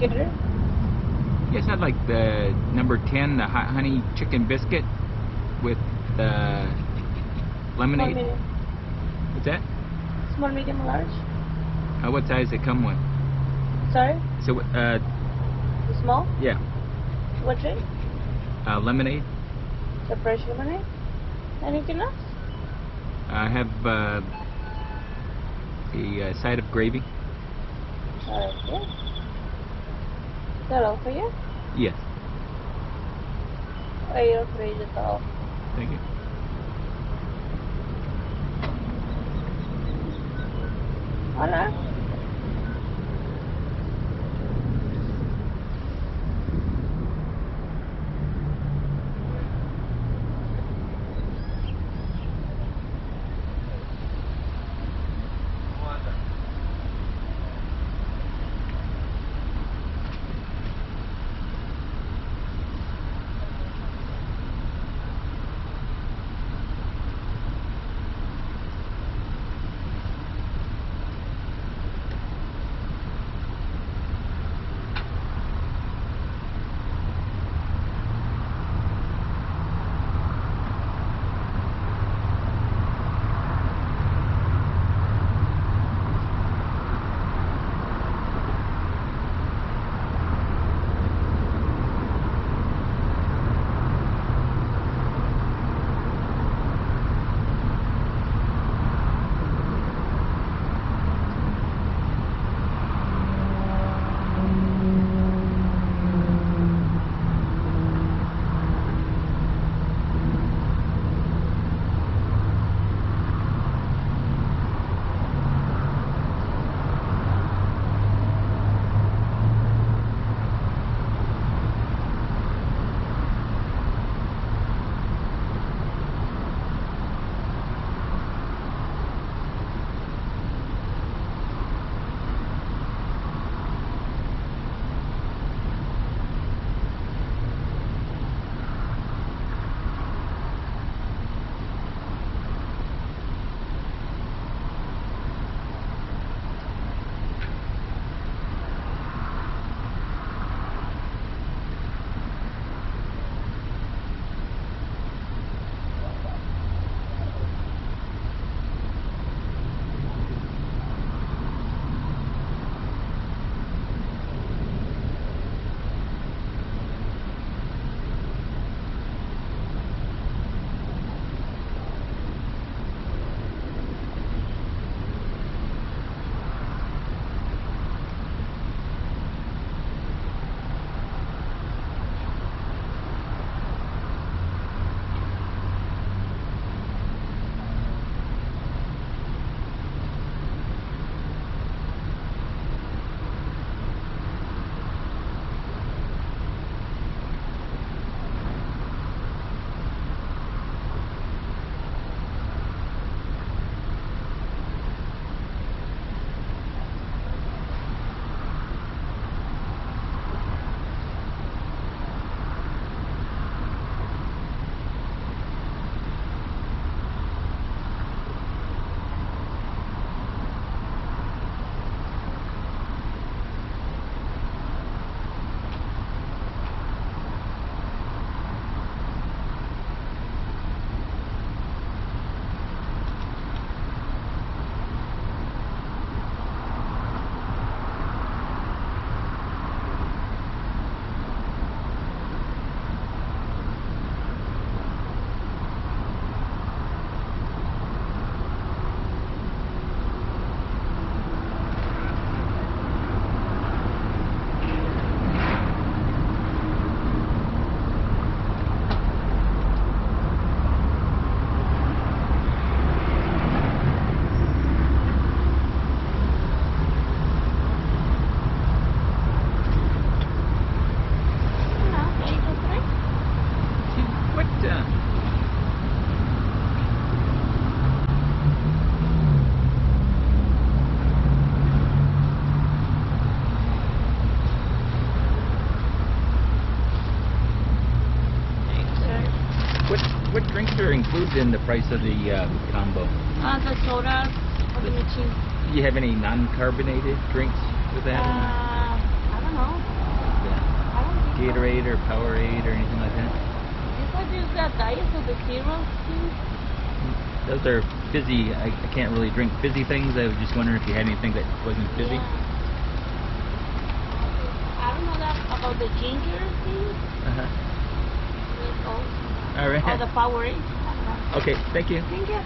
Yes, I'd like the number 10, the hot honey chicken biscuit with the lemonade. What's that? small, medium, large. Uh, what size it come with? Sorry, So, uh, small. yeah, What drink? uh, lemonade. The fresh lemonade. Anything else? I have uh, a uh, side of gravy. Alright, yeah. Is that all for you? Yes, Ay, you're free to all. thank you. Hola. What drinks are included in the price of the uh, combo? Uh, the soda the. Do you have any non-carbonated drinks with Uh, that? I don't know. Yeah. I don't think so. Gatorade or Powerade or anything like that? These are just the diet of the zero things. Those are fizzy. I, I can't really drink fizzy things. I was just wondering if you had anything that wasn't fizzy. Yeah. I don't know that about the ginger thing. Uh-huh. That's all. All right. Or the Powerade. I don't know. Okay, thank you. Thank you.